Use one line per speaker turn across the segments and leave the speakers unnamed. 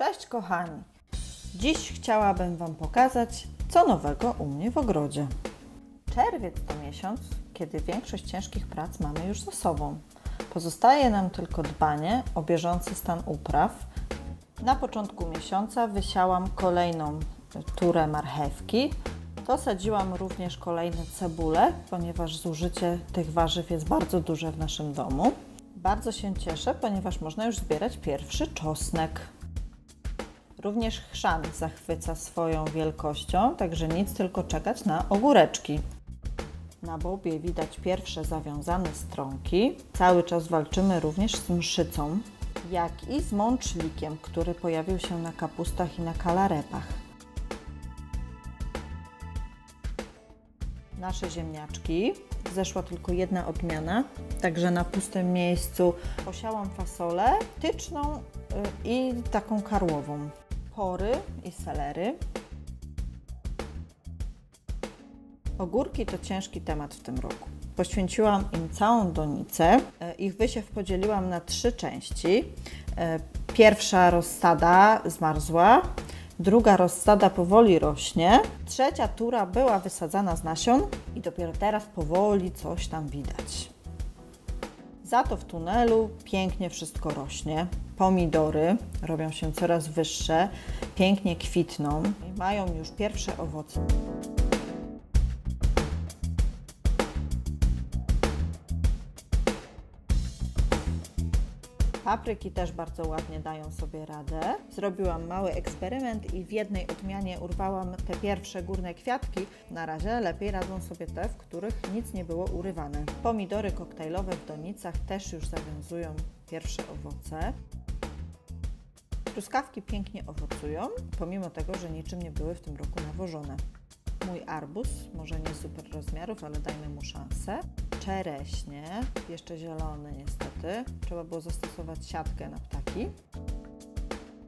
Cześć kochani! Dziś chciałabym Wam pokazać, co nowego u mnie w ogrodzie. Czerwiec to miesiąc, kiedy większość ciężkich prac mamy już za sobą. Pozostaje nam tylko dbanie o bieżący stan upraw. Na początku miesiąca wysiałam kolejną turę marchewki. Dosadziłam również kolejne cebule, ponieważ zużycie tych warzyw jest bardzo duże w naszym domu. Bardzo się cieszę, ponieważ można już zbierać pierwszy czosnek. Również chrzan zachwyca swoją wielkością, także nic tylko czekać na ogóreczki. Na bobie widać pierwsze zawiązane stronki. Cały czas walczymy również z mszycą, jak i z mączlikiem, który pojawił się na kapustach i na kalarepach. Nasze ziemniaczki. Zeszła tylko jedna odmiana, także na pustym miejscu posiałam fasolę tyczną y, i taką karłową pory i selery. Ogórki to ciężki temat w tym roku. Poświęciłam im całą donicę. E, ich wysiew podzieliłam na trzy części. E, pierwsza rozsada zmarzła, druga rozsada powoli rośnie, trzecia tura była wysadzana z nasion i dopiero teraz powoli coś tam widać. Za to w tunelu pięknie wszystko rośnie. Pomidory robią się coraz wyższe, pięknie kwitną mają już pierwsze owoce. Papryki też bardzo ładnie dają sobie radę. Zrobiłam mały eksperyment i w jednej odmianie urwałam te pierwsze górne kwiatki. Na razie lepiej radzą sobie te, w których nic nie było urywane. Pomidory koktajlowe w donicach też już zawiązują pierwsze owoce. Truskawki pięknie owocują, pomimo tego, że niczym nie były w tym roku nawożone. Mój arbuz, może nie super rozmiarów, ale dajmy mu szansę. Czereśnie, jeszcze zielony niestety. Trzeba było zastosować siatkę na ptaki.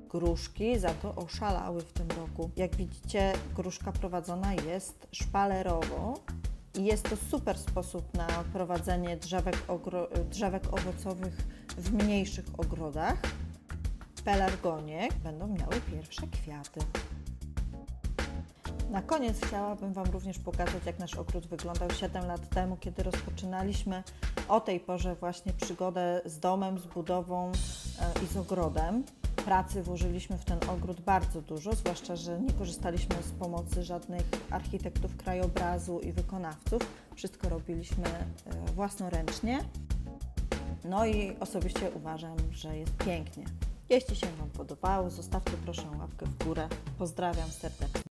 Gruszki za to oszalały w tym roku. Jak widzicie, gruszka prowadzona jest szpalerowo, i jest to super sposób na prowadzenie drzewek, drzewek owocowych w mniejszych ogrodach. Pelargonie będą miały pierwsze kwiaty. Na koniec chciałabym Wam również pokazać, jak nasz ogród wyglądał 7 lat temu, kiedy rozpoczynaliśmy o tej porze właśnie przygodę z domem, z budową e, i z ogrodem. Pracy włożyliśmy w ten ogród bardzo dużo, zwłaszcza, że nie korzystaliśmy z pomocy żadnych architektów krajobrazu i wykonawców. Wszystko robiliśmy e, własnoręcznie. No i osobiście uważam, że jest pięknie. Jeśli się Wam podobało, zostawcie proszę łapkę w górę. Pozdrawiam serdecznie.